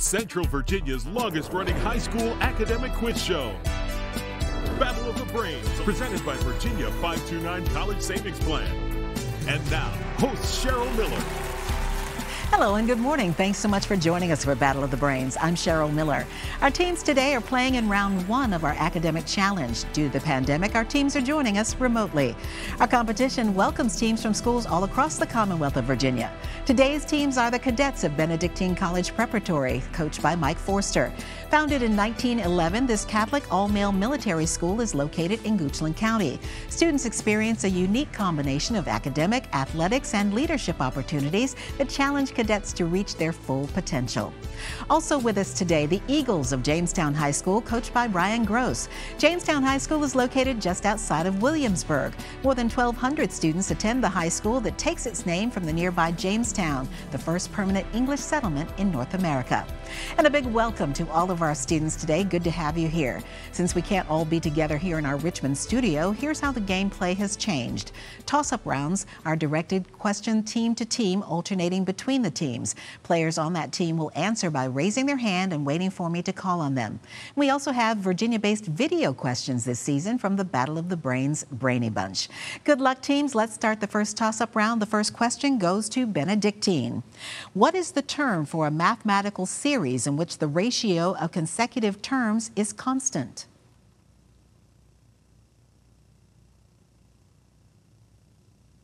Central Virginia's longest running high school academic quiz show. Battle of the Brains, presented by Virginia 529 College Savings Plan. And now, host Cheryl Miller. Hello and good morning. Thanks so much for joining us for Battle of the Brains. I'm Cheryl Miller. Our teams today are playing in round one of our academic challenge. Due to the pandemic, our teams are joining us remotely. Our competition welcomes teams from schools all across the Commonwealth of Virginia. Today's teams are the cadets of Benedictine College Preparatory, coached by Mike Forster. Founded in 1911, this Catholic all-male military school is located in Goochland County. Students experience a unique combination of academic, athletics, and leadership opportunities that challenge cadets to reach their full potential. Also with us today, the Eagles of Jamestown High School, coached by Brian Gross. Jamestown High School is located just outside of Williamsburg. More than 1,200 students attend the high school that takes its name from the nearby Jamestown, the first permanent English settlement in North America. And a big welcome to all of our students today. Good to have you here. Since we can't all be together here in our Richmond studio, here's how the gameplay has changed. Toss-up rounds are directed question team to team, alternating between the teams. Players on that team will answer by raising their hand and waiting for me to call on them. We also have Virginia-based video questions this season from the Battle of the Brains Brainy Bunch. Good luck, teams. Let's start the first toss-up round. The first question goes to Benedictine. What is the term for a mathematical series in which the ratio of consecutive terms is constant?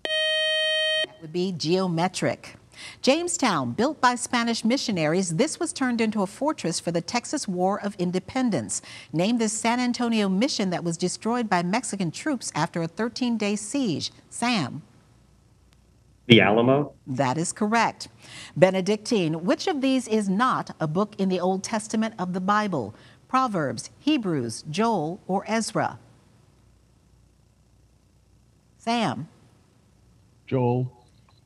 That would be geometric. Jamestown, built by Spanish missionaries, this was turned into a fortress for the Texas War of Independence. Named the San Antonio mission that was destroyed by Mexican troops after a 13-day siege. Sam. The Alamo? That is correct. Benedictine, which of these is not a book in the Old Testament of the Bible? Proverbs, Hebrews, Joel, or Ezra? Sam. Joel.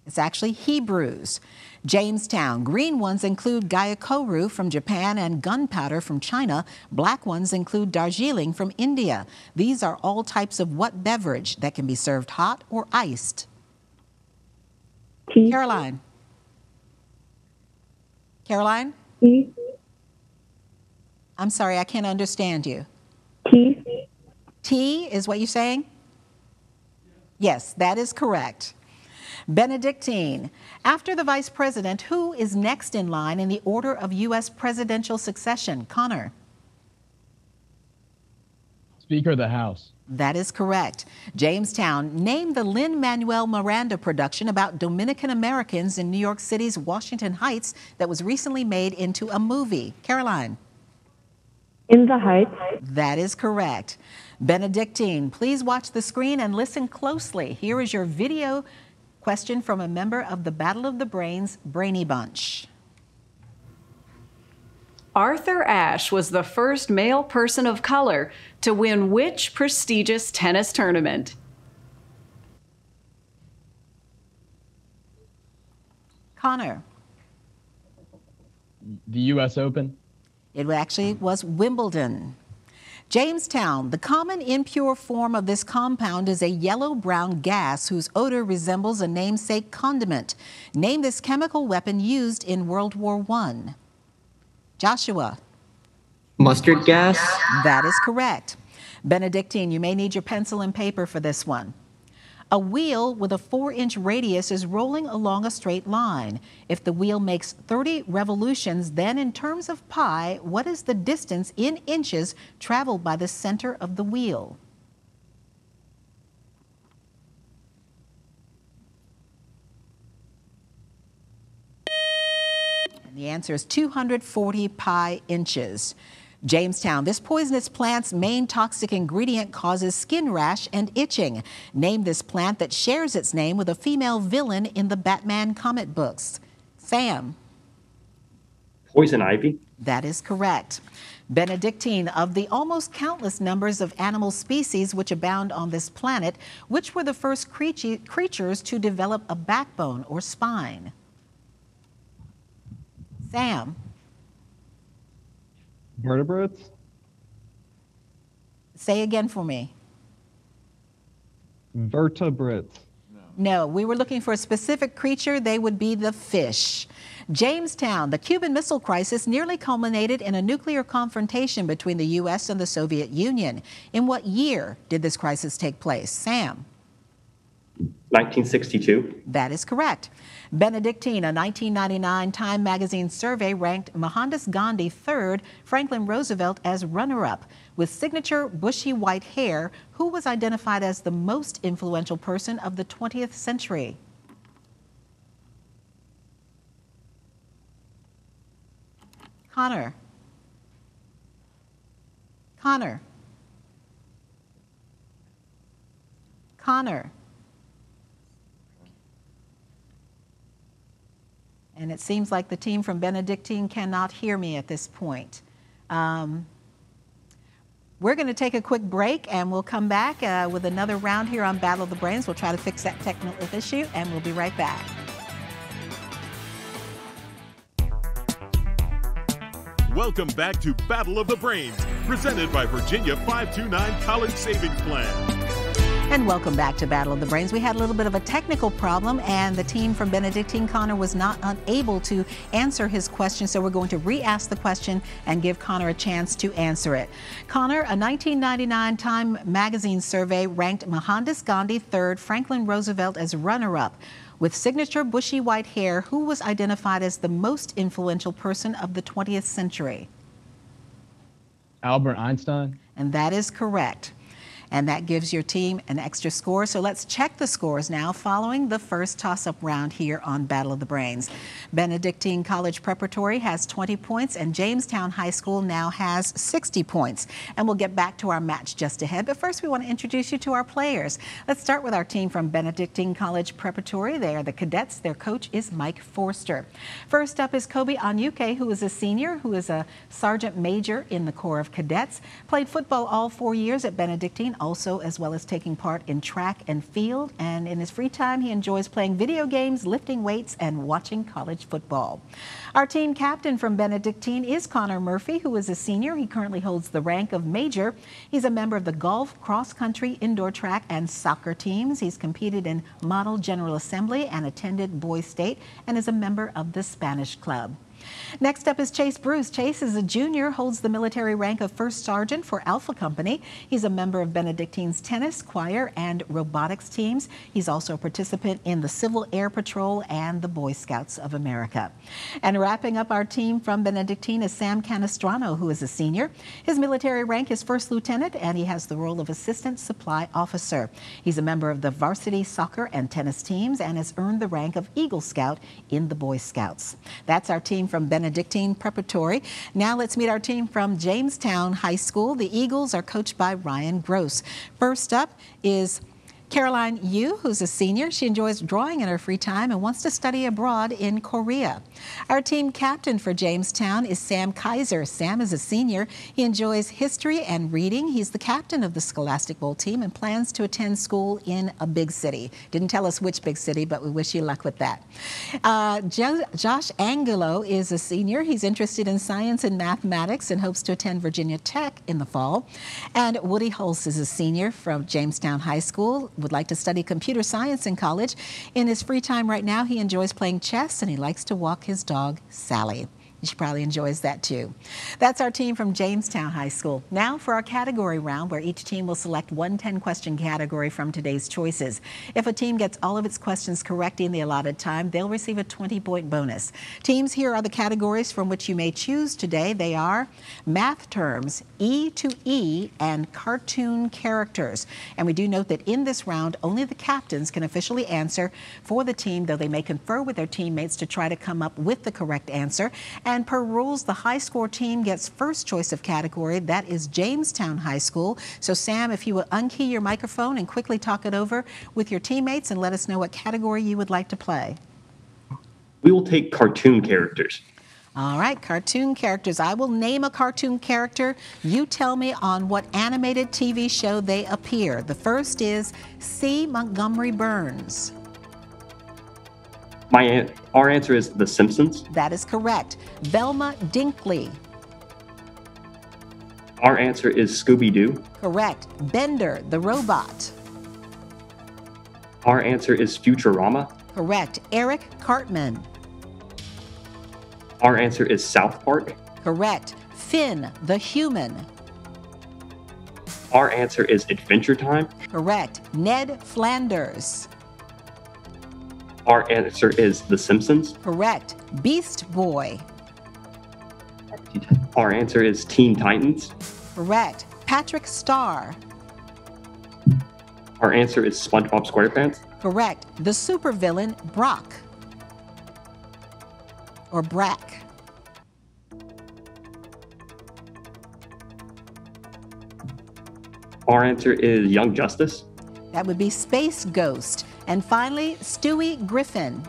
It's actually Hebrews. Jamestown. Green ones include Gyokuro from Japan and gunpowder from China. Black ones include Darjeeling from India. These are all types of what beverage that can be served hot or iced? Tea. Caroline. Caroline? Tea. I'm sorry, I can't understand you. T. Tea is what you're saying? Yes, that is correct. Benedictine. After the vice president, who is next in line in the order of U.S. presidential succession? Connor. Speaker of the House. That is correct. Jamestown named the Lin-Manuel Miranda production about Dominican Americans in New York City's Washington Heights that was recently made into a movie. Caroline. In the Heights. That is correct. Benedictine, please watch the screen and listen closely. Here is your video question from a member of the Battle of the Brains Brainy Bunch. Arthur Ashe was the first male person of color to win which prestigious tennis tournament? Connor. The U.S. Open. It actually was Wimbledon. Jamestown, the common impure form of this compound is a yellow-brown gas whose odor resembles a namesake condiment. Name this chemical weapon used in World War I. Joshua. Mustard gas? That is correct. Benedictine, you may need your pencil and paper for this one. A wheel with a four inch radius is rolling along a straight line. If the wheel makes 30 revolutions, then in terms of pi, what is the distance in inches traveled by the center of the wheel? The answer is 240 pi inches. Jamestown. This poisonous plant's main toxic ingredient causes skin rash and itching. Name this plant that shares its name with a female villain in the Batman comic books. Sam. Poison ivy? That is correct. Benedictine, of the almost countless numbers of animal species which abound on this planet, which were the first creatures to develop a backbone or spine? Sam. Vertebrates? Say again for me. Vertebrates. No, we were looking for a specific creature. They would be the fish. Jamestown, the Cuban Missile Crisis nearly culminated in a nuclear confrontation between the U.S. and the Soviet Union. In what year did this crisis take place? Sam. 1962. That is correct. Benedictine, a 1999 Time magazine survey ranked Mohandas Gandhi third, Franklin Roosevelt as runner up. With signature bushy white hair, who was identified as the most influential person of the 20th century? Connor. Connor. Connor. And it seems like the team from Benedictine cannot hear me at this point. Um, we're going to take a quick break and we'll come back uh, with another round here on Battle of the Brains. We'll try to fix that technical issue and we'll be right back. Welcome back to Battle of the Brains, presented by Virginia 529 College Savings Plan. And welcome back to Battle of the Brains. We had a little bit of a technical problem, and the team from Benedictine Connor was not unable to answer his question, so we're going to re ask the question and give Connor a chance to answer it. Connor, a 1999 Time magazine survey ranked Mohandas Gandhi third, Franklin Roosevelt as runner up. With signature bushy white hair, who was identified as the most influential person of the 20th century? Albert Einstein. And that is correct and that gives your team an extra score. So let's check the scores now following the first toss-up round here on Battle of the Brains. Benedictine College Preparatory has 20 points and Jamestown High School now has 60 points. And we'll get back to our match just ahead, but first we want to introduce you to our players. Let's start with our team from Benedictine College Preparatory. They are the cadets. Their coach is Mike Forster. First up is Kobe Anyuke, who is a senior, who is a sergeant major in the Corps of Cadets, played football all four years at Benedictine, also, as well as taking part in track and field. And in his free time, he enjoys playing video games, lifting weights, and watching college football. Our team captain from Benedictine is Connor Murphy, who is a senior. He currently holds the rank of major. He's a member of the golf, cross country, indoor track, and soccer teams. He's competed in Model General Assembly and attended Boys State and is a member of the Spanish Club. Next up is Chase Bruce. Chase is a junior, holds the military rank of first sergeant for Alpha Company. He's a member of Benedictine's tennis, choir, and robotics teams. He's also a participant in the Civil Air Patrol and the Boy Scouts of America. And wrapping up our team from Benedictine is Sam Canestrano, who is a senior. His military rank is first lieutenant, and he has the role of assistant supply officer. He's a member of the varsity soccer and tennis teams and has earned the rank of Eagle Scout in the Boy Scouts. That's our team from Benedictine Preparatory. Now let's meet our team from Jamestown High School. The Eagles are coached by Ryan Gross. First up is Caroline Yu, who's a senior, she enjoys drawing in her free time and wants to study abroad in Korea. Our team captain for Jamestown is Sam Kaiser. Sam is a senior. He enjoys history and reading. He's the captain of the Scholastic Bowl team and plans to attend school in a big city. Didn't tell us which big city, but we wish you luck with that. Uh, jo Josh Angulo is a senior. He's interested in science and mathematics and hopes to attend Virginia Tech in the fall. And Woody Hulse is a senior from Jamestown High School would like to study computer science in college. In his free time right now, he enjoys playing chess and he likes to walk his dog, Sally. She probably enjoys that too. That's our team from Jamestown High School. Now for our category round where each team will select one 10 question category from today's choices. If a team gets all of its questions correct in the allotted time, they'll receive a 20 point bonus. Teams, here are the categories from which you may choose today. They are math terms, E to E, and cartoon characters. And we do note that in this round, only the captains can officially answer for the team, though they may confer with their teammates to try to come up with the correct answer. Per rules, the high score team gets first choice of category. That is Jamestown High School. So, Sam, if you would unkey your microphone and quickly talk it over with your teammates and let us know what category you would like to play. We will take cartoon characters. All right, cartoon characters. I will name a cartoon character. You tell me on what animated TV show they appear. The first is C. Montgomery Burns. My our answer is The Simpsons. That is correct. Velma Dinkley. Our answer is Scooby Doo. Correct. Bender the robot. Our answer is Futurama. Correct. Eric Cartman. Our answer is South Park. Correct. Finn the human. Our answer is Adventure Time. Correct. Ned Flanders. Our answer is The Simpsons. Correct. Beast Boy. Our answer is Teen Titans. Correct. Patrick Star. Our answer is SpongeBob SquarePants. Correct. The supervillain Brock. Or Brak. Our answer is Young Justice. That would be Space Ghost. And finally, Stewie Griffin.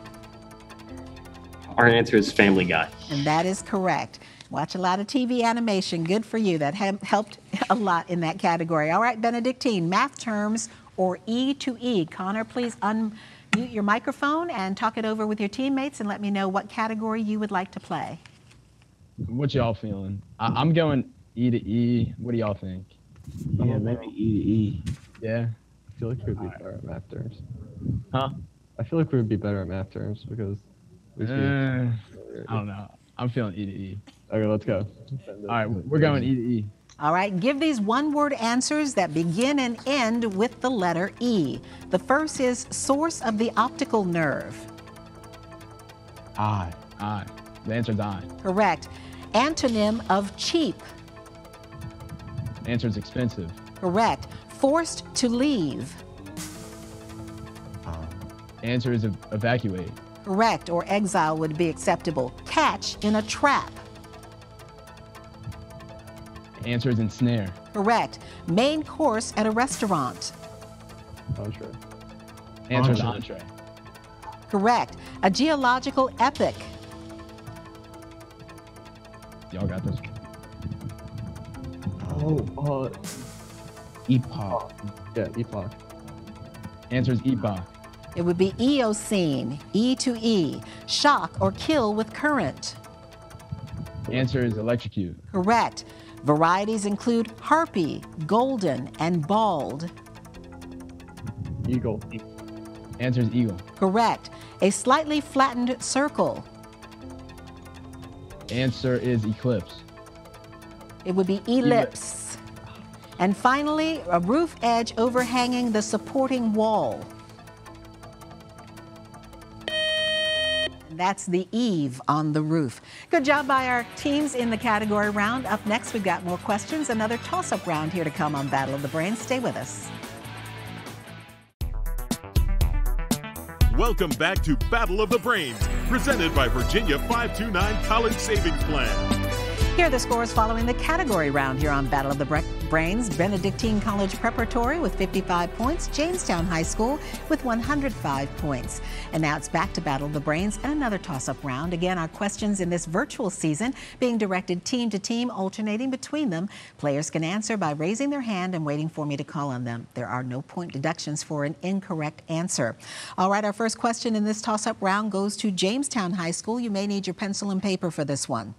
Our answer is Family Guy. And that is correct. Watch a lot of TV animation. Good for you. That ha- helped a lot in that category. All right, Benedictine, math terms or E to E. Connor, please unmute your microphone and talk it over with your teammates and let me know what category you would like to play. What y'all feeling? I, I'm going E to E. What do y'all think? Yeah, maybe E to E. Yeah. I feel like we would be better at math terms. Huh? I feel like we would be better at math terms because. we see- Uh, I don't know. I'm feeling E to E. Okay, let's go. All right, we're going E to E. All right, give these one word answers that begin and end with the letter E. The first is source of the optical nerve. I. Aye. The answer's aye. Correct. Antonym of cheap. The answer's expensive. Correct. Forced to leave. Um, answer is ev- evacuate. Correct. Or exile would be acceptable. Catch in a trap. Answer is ensnare. Correct. Main course at a restaurant. Entree. The answer is Entree. entree. Correct. A geological epoch. Y'all got this. Oh, uh, epoch. yeah, epoch. Answer is epoch. It would be Eocene. E to E. Shock or kill with current. Answer is electrocute. Correct. Varieties include harpy, golden, and bald. Eagle. Answer is eagle. Correct. A slightly flattened circle. Answer is eclipse. It would be ellipse. And finally, a roof edge overhanging the supporting wall. That's the eave on the roof. Good job by our teams in the category round. Up next, we've got more questions. Another toss up round here to come on Battle of the Brains. Stay with us. Welcome back to Battle of the Brains, presented by Virginia 529 College Savings Plan. Here are the scores following the category round here on Battle of the Bre- Brains. Benedictine College Preparatory with 55 points, Jamestown High School with 105 points. And now it's back to Battle of the Brains and another toss up round. Again, our questions in this virtual season being directed team to team, alternating between them. Players can answer by raising their hand and waiting for me to call on them. There are no point deductions for an incorrect answer. All right, our first question in this toss up round goes to Jamestown High School. You may need your pencil and paper for this one.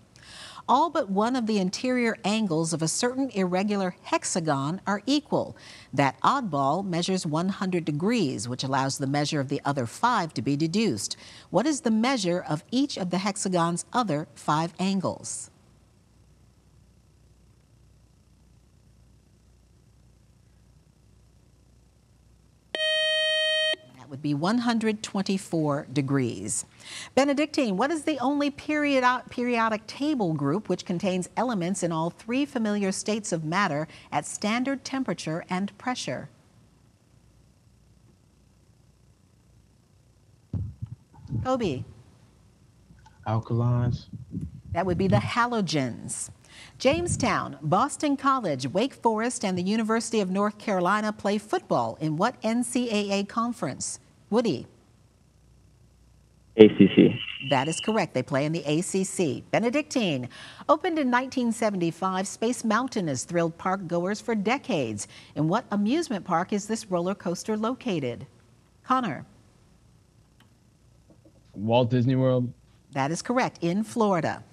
All but one of the interior angles of a certain irregular hexagon are equal. That oddball measures 100 degrees, which allows the measure of the other five to be deduced. What is the measure of each of the hexagon's other five angles? That would be 124 degrees. Benedictine, what is the only period, uh, periodic table group which contains elements in all three familiar states of matter at standard temperature and pressure? Kobe, Alkalines. that would be the halogens. Jamestown, Boston College, Wake Forest, and the University of North Carolina play football in what NCAA conference? Woody. ACC. That is correct. They play in the ACC. Benedictine. Opened in 1975, Space Mountain has thrilled park goers for decades. In what amusement park is this roller coaster located? Connor. Walt Disney World. That is correct, in Florida.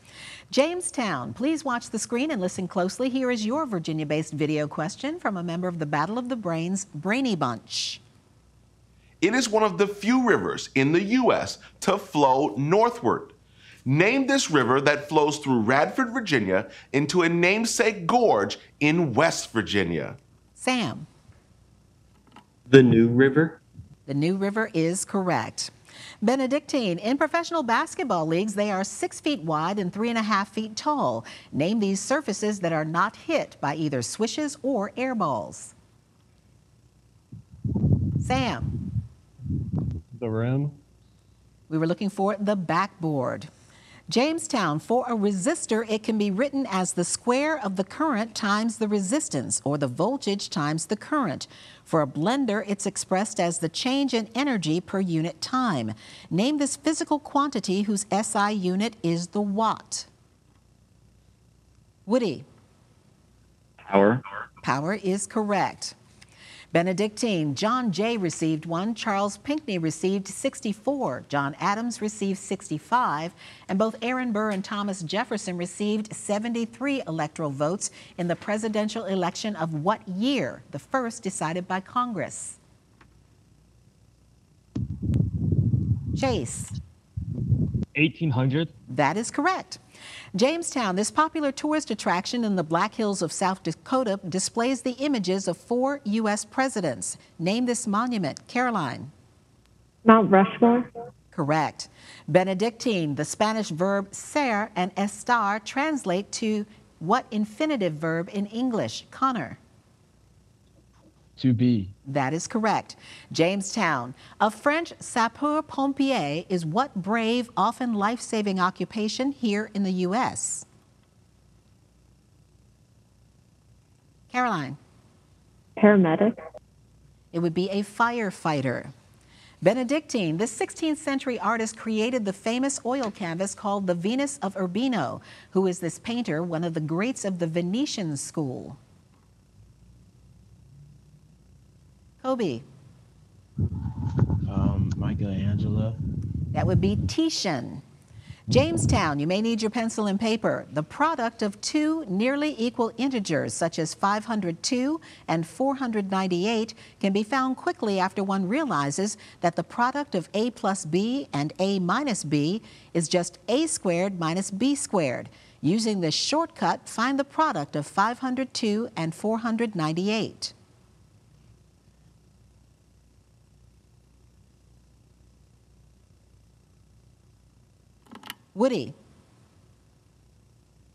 Jamestown, please watch the screen and listen closely. Here is your Virginia based video question from a member of the Battle of the Brains, Brainy Bunch. It is one of the few rivers in the U.S. to flow northward. Name this river that flows through Radford, Virginia, into a namesake gorge in West Virginia. Sam. The New River. The New River is correct. Benedictine. In professional basketball leagues, they are six feet wide and three and a half feet tall. Name these surfaces that are not hit by either swishes or air balls. Sam. The rim. We were looking for the backboard. Jamestown, for a resistor, it can be written as the square of the current times the resistance, or the voltage times the current. For a blender, it's expressed as the change in energy per unit time. Name this physical quantity whose SI unit is the watt. Woody. Power. Power is correct. Benedictine, John Jay received one, Charles Pinckney received 64, John Adams received 65, and both Aaron Burr and Thomas Jefferson received 73 electoral votes in the presidential election of what year? The first decided by Congress. Chase. 1800. That is correct. Jamestown, this popular tourist attraction in the Black Hills of South Dakota, displays the images of four U.S. presidents. Name this monument. Caroline. Mount Rushmore. Correct. Benedictine, the Spanish verb ser and estar translate to what infinitive verb in English? Connor. To be. That is correct. Jamestown. A French sapeur pompier is what brave, often life saving occupation here in the U.S.? Caroline. Paramedic. It would be a firefighter. Benedictine, this 16th century artist created the famous oil canvas called the Venus of Urbino. Who is this painter, one of the greats of the Venetian school? Kobe. Um, Michelangelo. That would be Titian. Jamestown, you may need your pencil and paper. The product of two nearly equal integers, such as 502 and 498, can be found quickly after one realizes that the product of a plus b and a minus b is just a squared minus b squared. Using this shortcut, find the product of 502 and 498. Woody.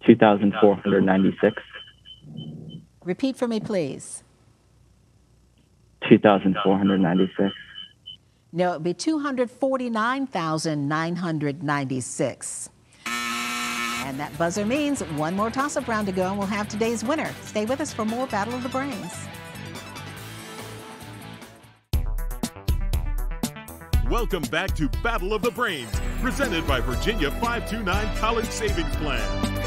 2,496. Repeat for me, please. 2,496. No, it would be 249,996. And that buzzer means one more toss up round to go, and we'll have today's winner. Stay with us for more Battle of the Brains. Welcome back to Battle of the Brains, presented by Virginia 529 College Savings Plan.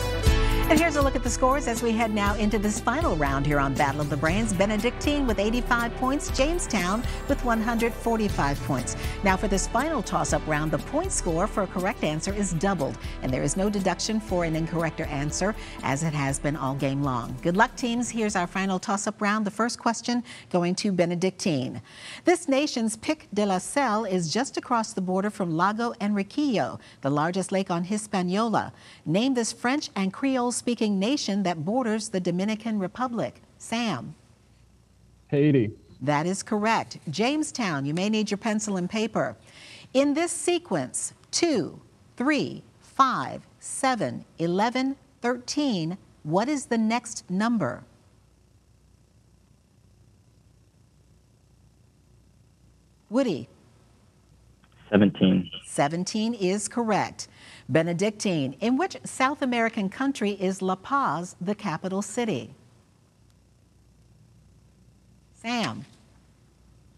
And here's a look at the scores as we head now into this final round here on Battle of the Brains. Benedictine with 85 points, Jamestown with 145 points. Now for this final toss-up round, the point score for a correct answer is doubled, and there is no deduction for an incorrect answer, as it has been all game long. Good luck, teams. Here's our final toss-up round. The first question going to Benedictine. This nation's Pic de la Selle is just across the border from Lago Enriquillo, the largest lake on Hispaniola. Name this French and Creole speaking nation that borders the Dominican Republic. Sam. Haiti. That is correct. Jamestown, you may need your pencil and paper. In this sequence, 2, 3, 5, 7, 11, 13, what is the next number? Woody. 17. 17 is correct. Benedictine, in which South American country is La Paz the capital city? Sam.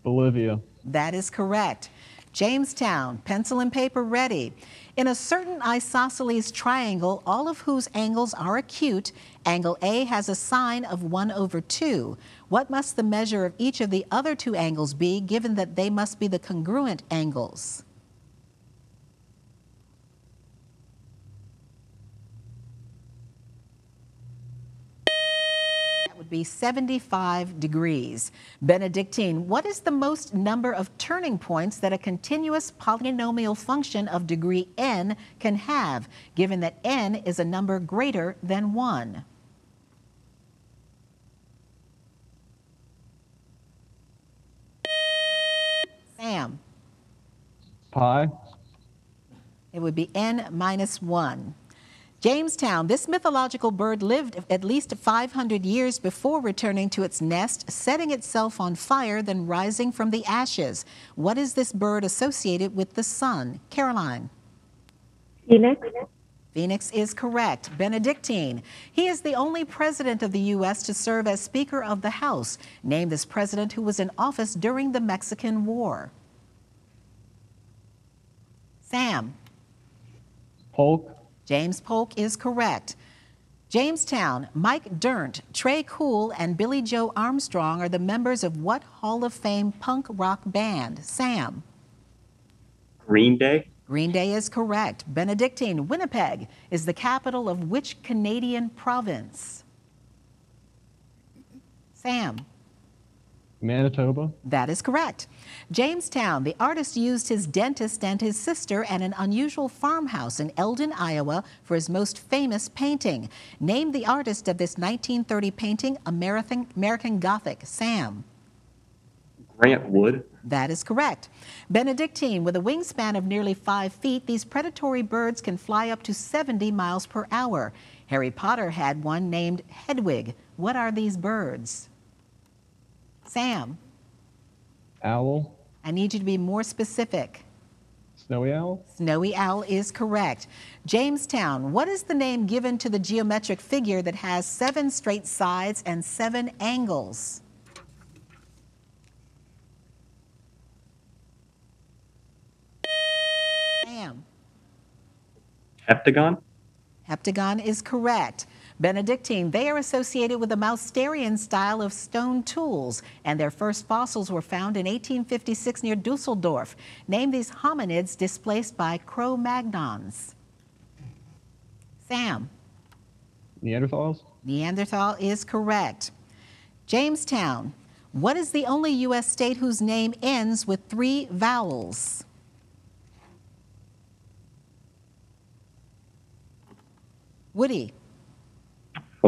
Bolivia. That is correct. Jamestown, pencil and paper ready. In a certain isosceles triangle, all of whose angles are acute, angle A has a sine of 1 over 2. What must the measure of each of the other two angles be, given that they must be the congruent angles? would be 75 degrees. Benedictine, what is the most number of turning points that a continuous polynomial function of degree n can have, given that n is a number greater than 1? Sam. Pi. It would be n minus 1. Jamestown, this mythological bird lived at least 500 years before returning to its nest, setting itself on fire, then rising from the ashes. What is this bird associated with the sun? Caroline. Phoenix. Phoenix is correct. Benedictine. He is the only president of the U.S. to serve as Speaker of the House. Name this president who was in office during the Mexican War. Sam. Polk. James Polk is correct. Jamestown, Mike Dirnt, Tré Cool, and Billie Joe Armstrong are the members of what Hall of Fame punk rock band? Sam. Green Day. Green Day is correct. Benedictine, Winnipeg is the capital of which Canadian province? Sam. Manitoba. That is correct. Jamestown, the artist used his dentist and his sister at an unusual farmhouse in Eldon, Iowa for his most famous painting. Name the artist of this 1930 painting, American, American Gothic. Sam. Grant Wood. That is correct. Benedictine, with a wingspan of nearly five feet, these predatory birds can fly up to 70 miles per hour. Harry Potter had one named Hedwig. What are these birds? Sam. Owl. I need you to be more specific. Snowy owl. Snowy owl is correct. Jamestown, what is the name given to the geometric figure that has seven straight sides and seven angles? Sam. Heptagon. Heptagon is correct. Benedictine, they are associated with the Mousterian style of stone tools, and their first fossils were found in 1856 near Dusseldorf. Name these hominids displaced by Cro-Magnons. Sam. Neanderthals. Neanderthal is correct. Jamestown, what is the only U.S. state whose name ends with three vowels? Woody.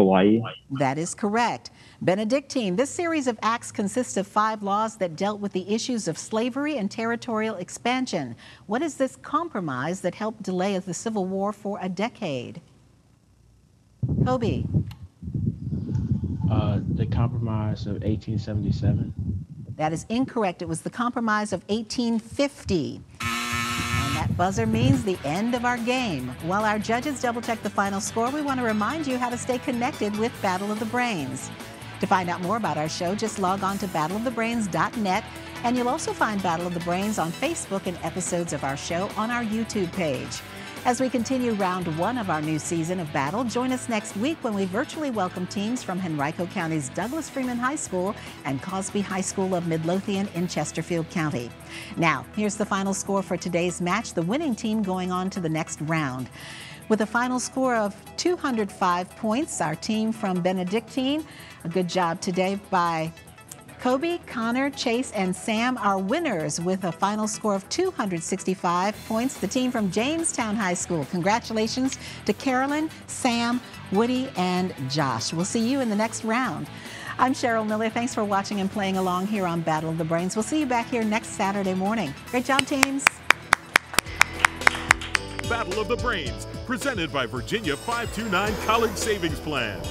Hawaii. That is correct. Benedictine, this series of acts consists of five laws that dealt with the issues of slavery and territorial expansion. What is this compromise that helped delay the Civil War for a decade? Kobe. Uh, the Compromise of 1877. That is incorrect. It was the Compromise of 1850. Buzzer means the end of our game. While our judges double check the final score, we want to remind you how to stay connected with Battle of the Brains. To find out more about our show, just log on to battleofthebrains.net, and you'll also find Battle of the Brains on Facebook and episodes of our show on our YouTube page. As we continue round one of our new season of Battle, join us next week when we virtually welcome teams from Henrico County's Douglas Freeman High School and Cosby High School of Midlothian in Chesterfield County. Now, here's the final score for today's match, the winning team going on to the next round. With a final score of 205 points, our team from Benedictine, a good job today by Kobe, Connor, Chase, and Sam are winners with a final score of 265 points. The team from Jamestown High School. Congratulations to Carolyn, Sam, Woody, and Josh. We'll see you in the next round. I'm Cheryl Miller. Thanks for watching and playing along here on Battle of the Brains. We'll see you back here next Saturday morning. Great job, teams. Battle of the Brains, presented by Virginia 529 College Savings Plan.